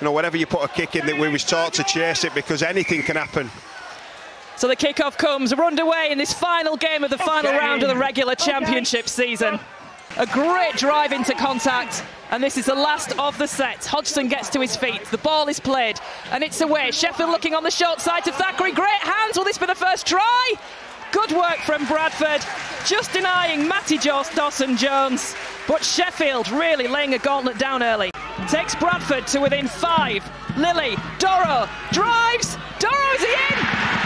you know, whenever you put a kick in, that we was taught to chase it because anything can happen. So the kickoff comes. We're underway in this final game of the final okay. round of the regular championship okay. season. A great drive into contact, and this is the last of the set. Hodgson gets to his feet. The ball is played, and it's away. Sheffield looking on the short side to Thackeray. Great hands. Will this be the first try? Good work from Bradford, just denying Matty Jost Dawson Jones. But Sheffield really laying a gauntlet down early. Takes Bradford to within five. Lilley, Doro, drives. Doro's in.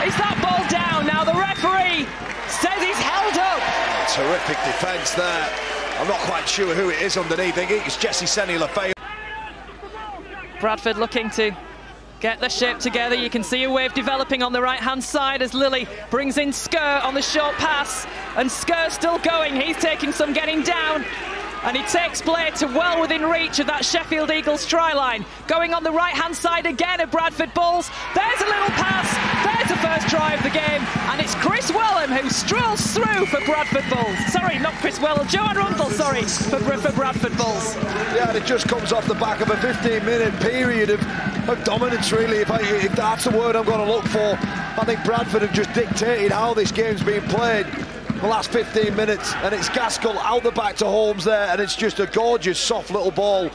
Is that ball down? Now the referee says he's held up. Terrific defence there. I'm not quite sure who it is underneath. I think it's Jesse Sene Lefao. Bradford looking to get the shape together. You can see a wave developing on the right-hand side as Lilley brings in Scurr on the short pass. And Scurr still going. He's taking some getting down and he takes Blair to well within reach of that Sheffield Eagles try line. Going on the right-hand side again of Bradford Bulls. There's a little pass. There's the first try of the game, and it's Chris Wellham who strolls through for Bradford Bulls. Sorry, not Chris Wellham, Joe Arundel, sorry, for, for Bradford Bulls. Yeah, and it just comes off the back of a 15-minute period of, of dominance, really, if, I, if that's the word I'm going to look for. I think Bradford have just dictated how this game's being played the last 15 minutes. And it's Gaskell out the back to Holmes there, and it's just a gorgeous, soft little ball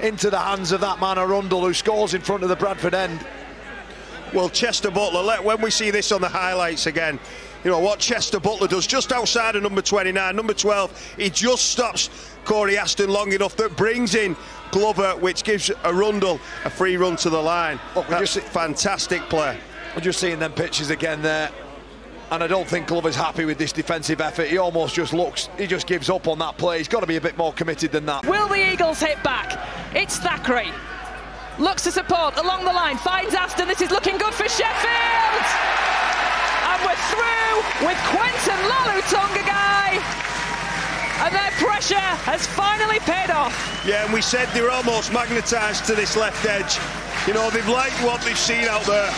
into the hands of that man Arundel who scores in front of the Bradford end. Well, Chester Butler, when we see this on the highlights again, you know what Chester Butler does just outside of number 29, number 12, he just stops Cory Aston long enough that brings in Glover, which gives Arundel a free run to the line. Look, That's just fantastic play. We're just seeing them pitches again there and I don't think Glover's happy with this defensive effort. He almost just looks, he just gives up on that play. He's got to be a bit more committed than that. Will the Eagles hit back? It's Thackeray. Looks to support along the line, finds Aston. This is looking good for Sheffield. And we're through with Quentin Laulu-Togagae. And their pressure has finally paid off. Yeah, and we said they were almost magnetised to this left edge. You know, they've liked what they've seen out there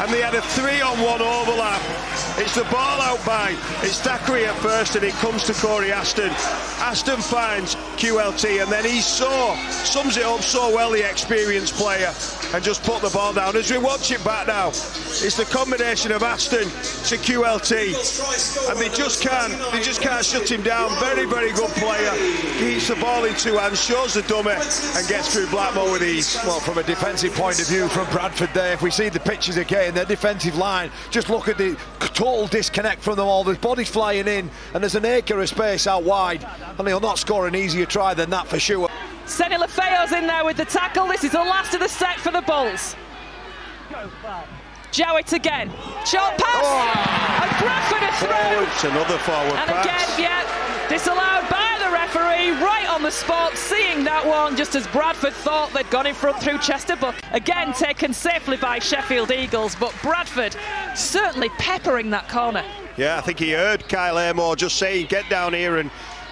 and they had a three-on-one overlap. It's the ball out by, it's Thackeray at first, and it comes to Cory Aston. Aston finds QLT, and then he saw, sums it up so well, the experienced player, and just put the ball down. As we watch it back now, it's the combination of Aston to QLT, and they just can't, they just can't shut him down. Very, very good player. Keeps the ball in two hands, shows the dummy, and gets through Blackmore with ease. Well, from a defensive point of view, from Bradford there, if we see the pictures again, their defensive line. Just look at the total disconnect from them all. There's bodies flying in, and there's an acre of space out wide, and they'll not score an easier try than that for sure. Sene Lefao's in there with the tackle. This is the last of the set for the Bulls. Jowett again. Short pass. Oh. And Bradford through. Oh, it's another forward and pass. again, yeah, disallowed by the referee right on the spot, seeing that one just as Bradford thought they'd gone in front through Chesterbrook. Again, taken safely by Sheffield Eagles, but Bradford certainly peppering that corner. Yeah, I think he heard Kyle Amor just saying, get down here and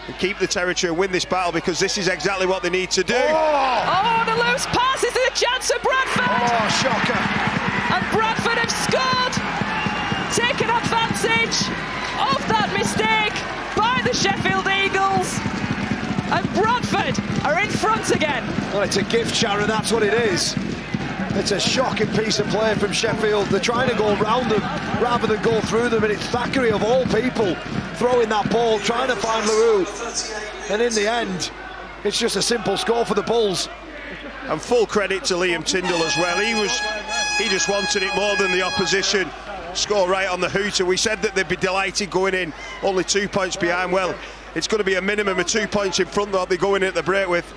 and keep the territory and win this battle because this is exactly what they need to do. Oh, oh the loose pass is a chance for Bradford. Oh, shocker. And Bradford have scored, taken advantage of that mistake by the Sheffield Eagles. And Bradford are in front again. Well, it's a gift, Sharon, that's what it is. It's a shocking piece of play from Sheffield. They're trying to go around them rather than go through them, and it's Thackeray of all people throwing that ball, trying to find LaRue. And in the end, it's just a simple score for the Bulls. And full credit to Liam Tindall as well. He was, he just wanted it more than the opposition. Score right on the hooter. We said that they'd be delighted going in only two points behind. Well, it's going to be a minimum of two points in front that they're going in at the break with.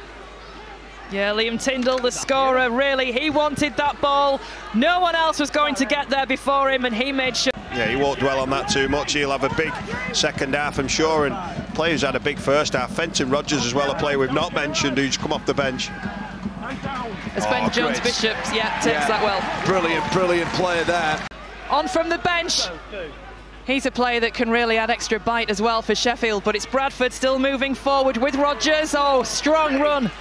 Yeah, Liam Tindall, the scorer, really, he wanted that ball. No one else was going to get there before him, and he made sure. Yeah, he won't dwell on that too much. He'll have a big second half, I'm sure, and players had a big first half. Fenton Rogers as well, a player we've not mentioned, who's come off the bench. As Ben oh, Jones Bishop, yeah, takes yeah. that well. Brilliant, brilliant player there. On from the bench. He's a player that can really add extra bite as well for Sheffield, but it's Bradford still moving forward with Rogers. Oh, strong run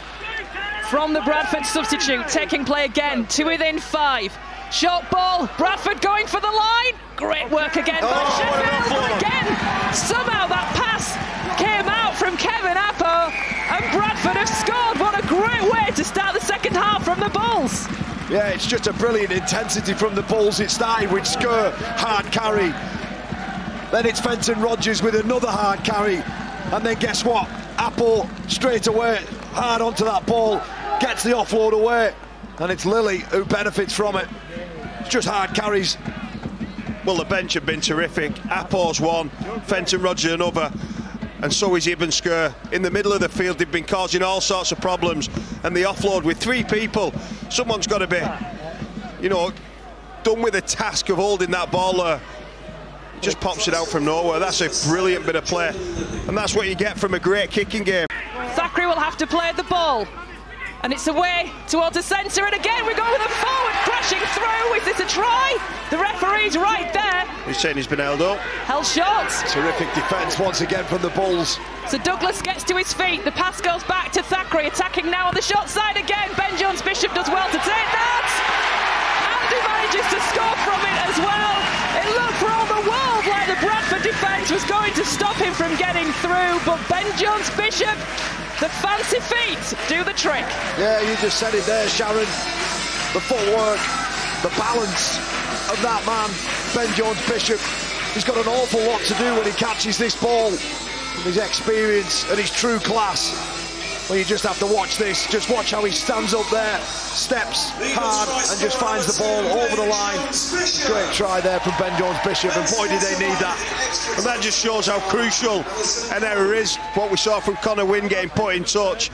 from the Bradford substitute, taking play again to within five. Short ball, Bradford going for the line. Great work again by oh, Sheffield, but again, somehow that pass came out from Kevin Appo, and Bradford have scored. What a great way to start the second half from the Bulls. Yeah, it's just a brilliant intensity from the Bulls. It started with Scurr, hard carry. Then it's Fenton Rogers with another hard carry. And then guess what? Appo straight away, hard onto that ball, gets the offload away. And it's Lilley who benefits from it. It's just hard carries. Well, the bench have been terrific. Appo's one, Fenton Rogers another, and so is Ebon Scurr. In the middle of the field, they've been causing all sorts of problems. And the offload with three people, someone's got to be, you know, done with the task of holding that ball there. He just pops it out from nowhere. That's a brilliant bit of play. And that's what you get from a great kicking game. Thackeray will have to play the ball. And it's away towards the centre, and again we go with a forward crashing through. Is this a try? The referee's right there. He's saying he's been held up. Held short. Terrific defence once again from the Bulls. So Douglas gets to his feet. The pass goes back to Thackeray, attacking now on the short side again. Ben Jones Bishop does well to take that. And he manages to score from it as well. It looked for all the world like the Bradford defence was going to stop him from getting through, but Ben Jones Bishop the fancy feet do the trick. Yeah, you just said it there, Sharon. The footwork, the balance of that man, Ben Jones Bishop. He's got an awful lot to do when he catches this ball. His experience and his true class. Well, you just have to watch this. Just watch how he stands up there, steps hard, and just finds the ball over the line. Great try there from Ben Jones Bishop, and boy, did they need that. And that just shows how crucial an error is. What we saw from Conor Wynne getting put in touch.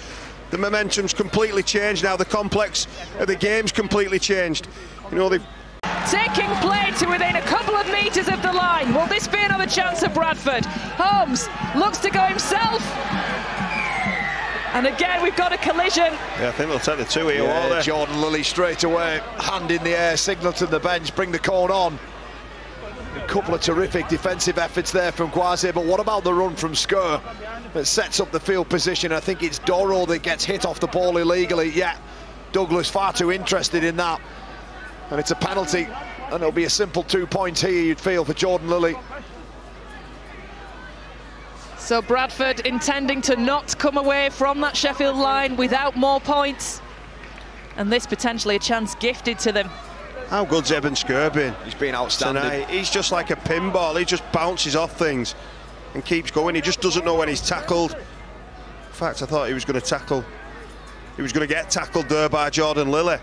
The momentum's completely changed now. The complex of the game's completely changed. You know, they've taking play to within a couple of metres of the line. Will this be another chance for Bradford? Holmes looks to go himself. And again, we've got a collision. Yeah, I think they'll take the two here. Yeah, Jordan Lilley straight away, hand in the air, signal to the bench, bring the cone on. A couple of terrific defensive efforts there from Guaze, but what about the run from Scurr that sets up the field position? I think it's Doro that gets hit off the ball illegally. Yeah, Douglas far too interested in that. And it's a penalty, and it'll be a simple two points here, you'd feel, for Jordan Lilley. So Bradford intending to not come away from that Sheffield line without more points. And this potentially a chance gifted to them. How good's Ebon Scurr? He's been outstanding. Tonight. He's just like a pinball. He just bounces off things and keeps going. He just doesn't know when he's tackled. In fact, I thought he was going to tackle. He was going to get tackled there by Jordan Lilley.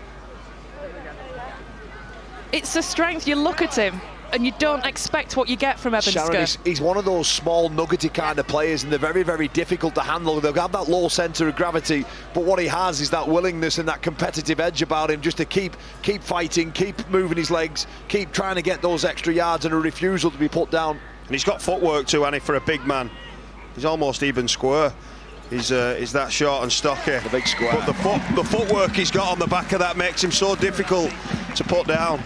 It's the strength. You look at him and you don't expect what you get from Ebon Sharon, he's, he's, one of those small, nuggety kind of players, and they're very, very difficult to handle. They've got that low centre of gravity, but what he has is that willingness and that competitive edge about him just to keep keep fighting, keep moving his legs, keep trying to get those extra yards, and a refusal to be put down. And he's got footwork too, Annie, for a big man. He's almost even square. He's, uh, he's that short and stocky. The big square. But the, foot, the footwork he's got on the back of that makes him so difficult to put down.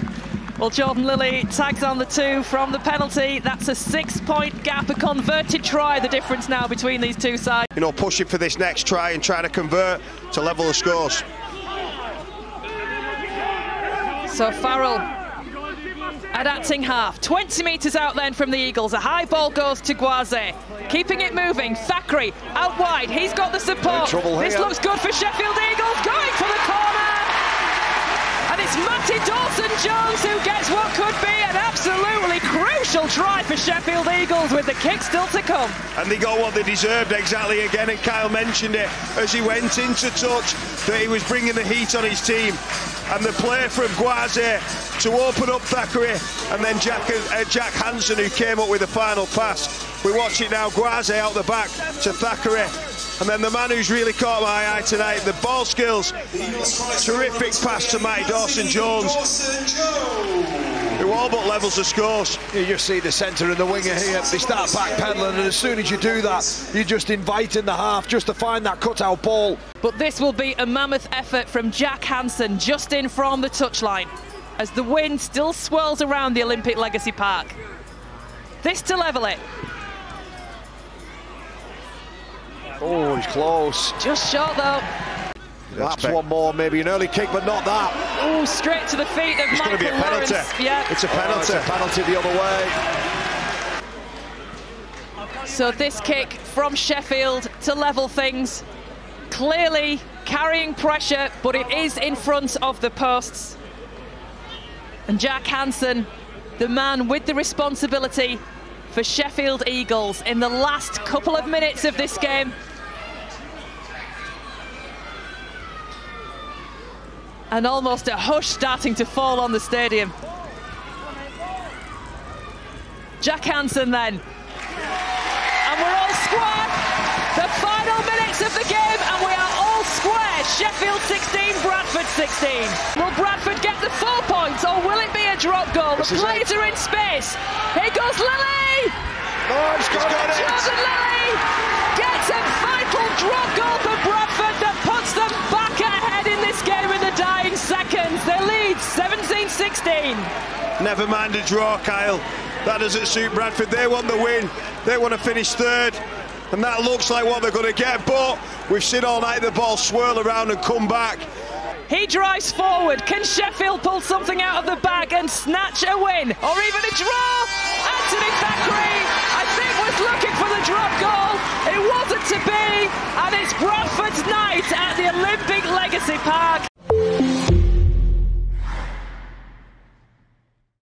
Well, Jordan Lilley tags on the two from the penalty. That's a six-point gap, a converted try, the difference now between these two sides. You know, pushing for this next try and trying to convert to level the scores. So Farrell at acting half. 20 metres out then from the Eagles. A high ball goes to Guaze. Keeping it moving. Thackeray out wide. He's got the support. This looks good for Sheffield Eagles. Going for the corner. And it's Matty Dawson-Jones who gets what could be an absolutely crucial try for Sheffield Eagles with the kick still to come. And they got what they deserved exactly again, and Kyle mentioned it as he went into touch, that he was bringing the heat on his team. And the play from Guaze to open up Thackeray, and then Jack, uh, Jack Hansen who came up with the final pass. We watch it now, Guaze out the back to Thackeray, and then the man who's really caught my eye tonight, the ball skills, terrific pass to Matty Dawson-Jones, who all but levels the scores. You just see the centre and the winger here, they start backpedaling, and as soon as you do that, you're just inviting the half just to find that cutout ball. But this will be a mammoth effort from Jack Hansen, just in from the touchline, as the wind still swirls around the Olympic Legacy Park. This to level it. Oh, he's close. Just short though. Perhaps one more, maybe an early kick, but not that. Oh, straight to the feet of it's Michael going to be a penalty. Lawrence. Yeah. It's a penalty. Oh, it's a penalty the other way. So this kick from Sheffield to level things. Clearly carrying pressure, but it is in front of the posts. And Jack Hansen, the man with the responsibility for Sheffield Eagles in the last couple of minutes of this game. And almost a hush starting to fall on the stadium. Jack Hansen then. And we're all square. The final minutes of the game and we are all square. Sheffield 16, Bradford 16. Will Bradford get the four points or will it be a drop goal? The players are in space. Here goes Lilley! Oh, he's got, got it. Jordan Lilley gets a vital drop goal for Bradford that puts them back ahead in this game in the dying seconds. They lead 17-16. Never mind a draw, Kyle. That doesn't suit Bradford. They want the win. They want to finish third. And that looks like what they're going to get. But we've seen all night the ball swirl around and come back. He drives forward. Can Sheffield pull something out of the bag and snatch a win or even a draw? Anthony Thackeray, I think, was looking for the drop goal. It wasn't to be, and it's Bradford's night at the Olympic Legacy Park.